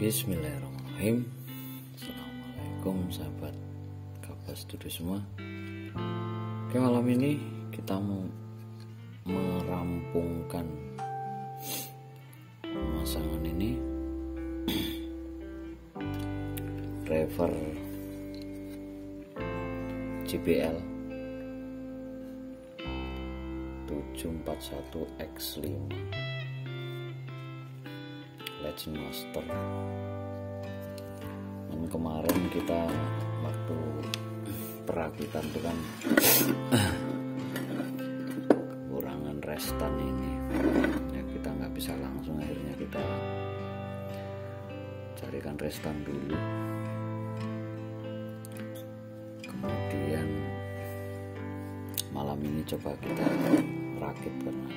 Bismillahirrahmanirrahim. Assalamualaikum sahabat kabar studi semua. Oke malam ini kita mau merampungkan pemasangan ini. Driver JBL 741X5 Legend Master dan kemarin kita waktu perakitan kan kekurangan restan ini. Ya kita nggak bisa langsung akhirnya kita carikan restan dulu. Kemudian malam ini coba kita rakit karena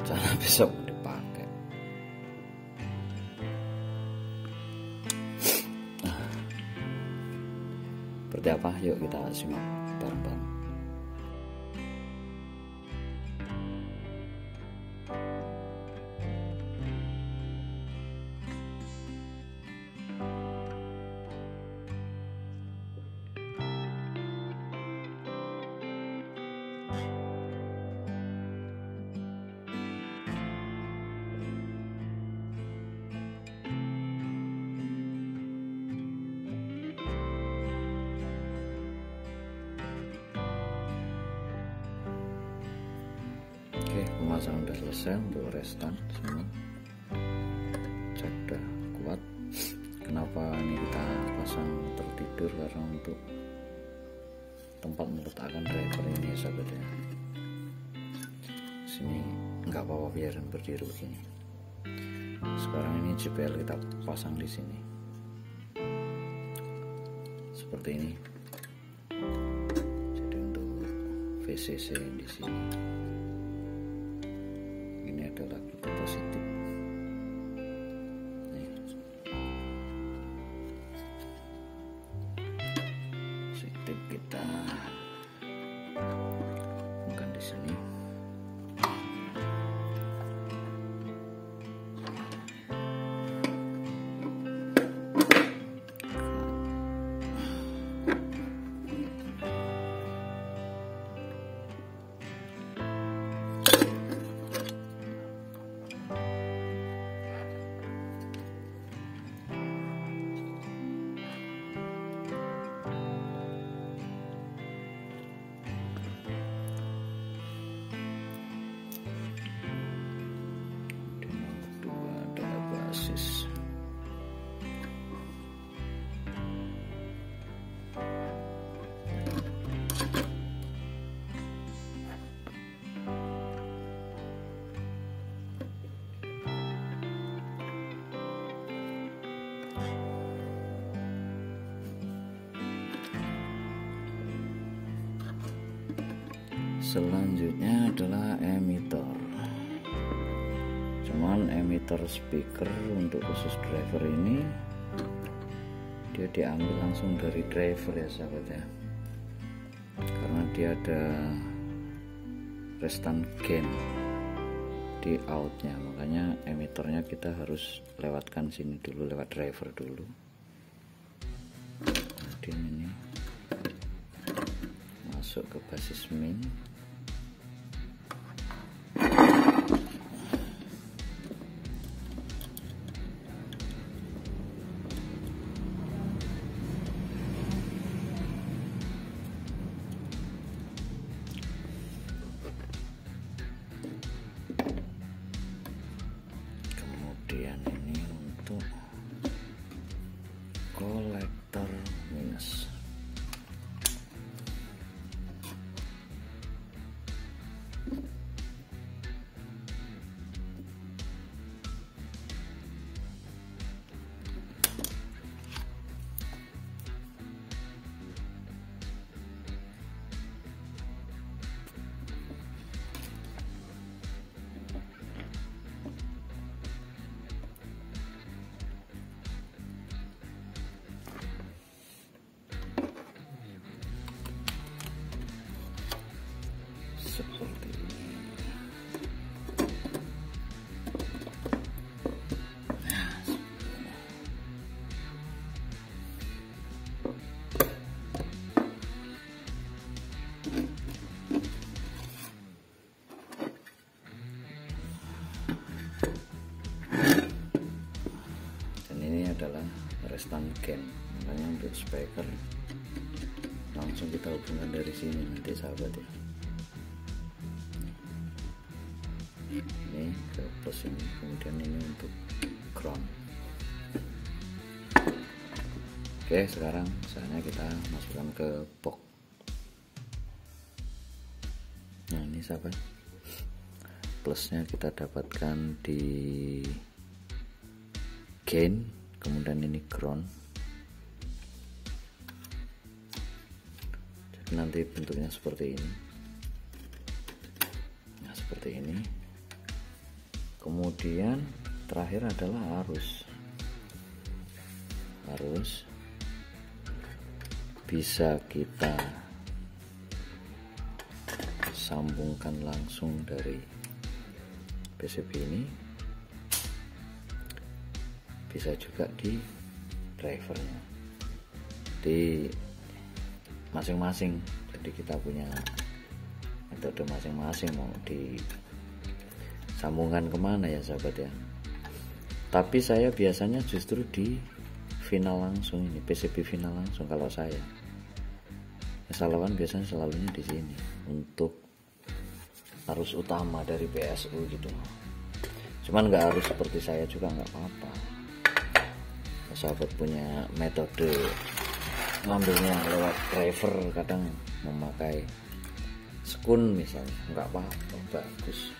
cara besok seperti apa? Yuk kita simak bareng-bareng pemasangan udah selesai untuk restan semua. Cat udah kuat. Kenapa ini kita pasang tertidur karena untuk tempat meletakkan driver ini sahabat ya. Sini nggak apa-apa biarin berdiri begini. Sekarang ini JBL kita pasang di sini. Seperti ini. Jadi untuk VCC di sini ini adalah kita selanjutnya adalah emitter. Cuman emitter speaker untuk khusus driver ini dia diambil langsung dari driver ya sahabat ya. Karena dia ada restan gain di outnya. Makanya emitternya kita harus lewatkan sini dulu lewat driver dulu. Kemudian ini masuk ke basis min restan gain makanya untuk speaker langsung kita hubungkan dari sini nanti sahabat ya. Ini ke plus ini kemudian ini untuk ground. Oke sekarang saatnya kita masukkan ke box. Nah ini sahabat. Plusnya kita dapatkan di gain kemudian ini ground. Jadi nanti bentuknya seperti ini. Nah seperti ini. Kemudian terakhir adalah arus. Arus bisa kita sambungkan langsung dari PCB ini bisa juga di drivernya. Di masing-masing. Jadi kita punya metode masing-masing mau di sambungan ke mana ya sahabat ya. Tapi saya biasanya justru di final langsung ini PCB final langsung kalau saya. Kesalahan biasanya selalunya di sini untuk arus utama dari PSU gitu. Cuman nggak harus seperti saya juga nggak apa-apa sahabat punya metode ngambilnya lewat driver kadang memakai skun misalnya. Nggak apa-apa bagus.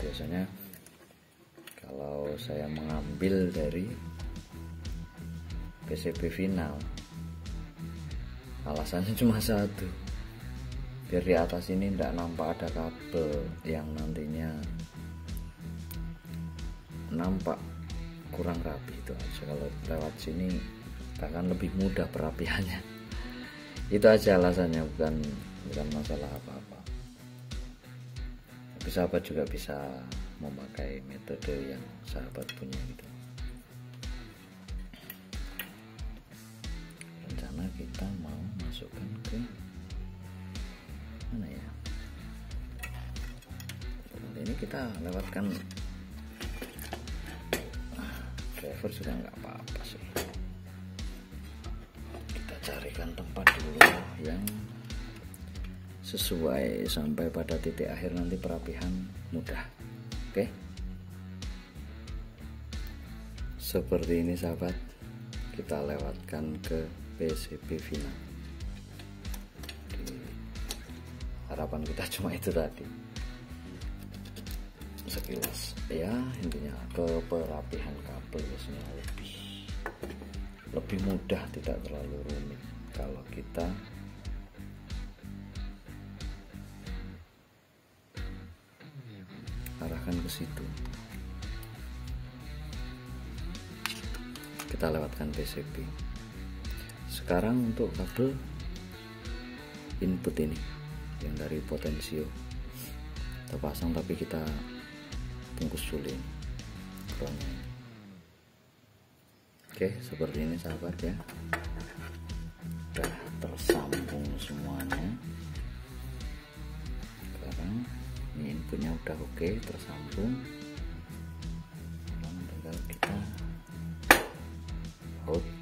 Biasanya kalau saya mengambil dari PCB final alasannya cuma satu. Biar di atas ini tidak nampak ada kabel yang nantinya nampak kurang rapi itu aja. Kalau lewat sini bahkan lebih mudah perapiannya. Itu aja alasannya bukan bukan masalah apa-apa. Tapi sahabat juga bisa memakai metode yang sahabat punya gitu. Rencana kita mau masukkan ke mana ya? Ini kita lewatkan driver sudah nggak apa-apa sih. Kita carikan tempat dulu yang sesuai sampai pada titik akhir nanti perapihan mudah. Oke? Seperti ini sahabat. Kita lewatkan ke PCB final harapan kita cuma itu tadi sekilas ya intinya ke perapihan kabel biasanya lebih lebih mudah tidak terlalu rumit. Kalau kita arahkan ke situ. Kita lewatkan PCB sekarang untuk kabel input ini yang dari potensio. Kita pasang tapi kita bungkus dulu ini oke seperti ini sahabat ya. Sudah tersambung semuanya. Sekarang ini inputnya udah oke tersambung. Tinggal kita out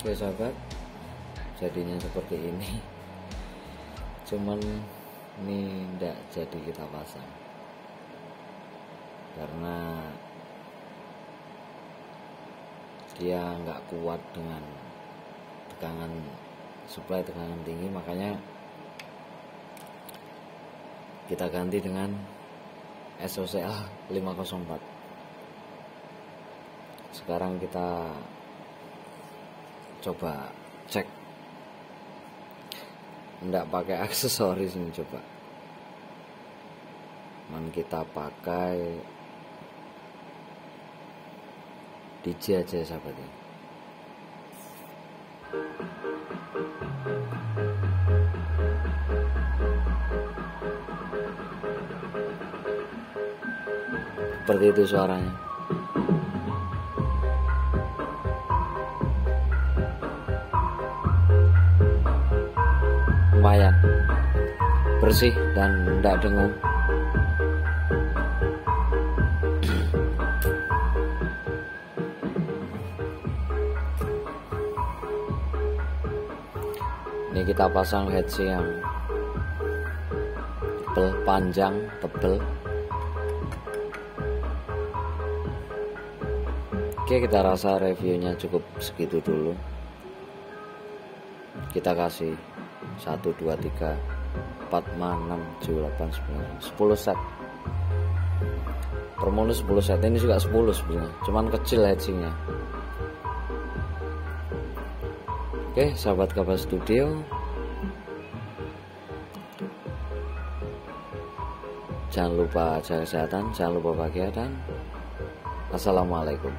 Oke sahabat. Jadinya seperti ini. Cuman ini tidak jadi kita pasang. Karena dia nggak kuat dengan tegangan supply tegangan tinggi. Makanya kita ganti dengan SOCL 504 sekarang kita coba cek. Enggak pakai aksesoris ini coba. Man kita pakai. DJ aja sahabat ya. Seperti itu suaranya bersih dan tidak dengung ini kita pasang headset yang tebel panjang tebel. Oke kita rasa reviewnya cukup segitu dulu. Kita kasih 1 2 3 4 5 6 7 8 9 10 set. Permono 10 set. Ini juga 10 sebenarnya. Cuman kecil headsingnya oke sahabat kabar studio. Jangan lupa jaga kesehatan jangan lupa bahagia dan assalamualaikum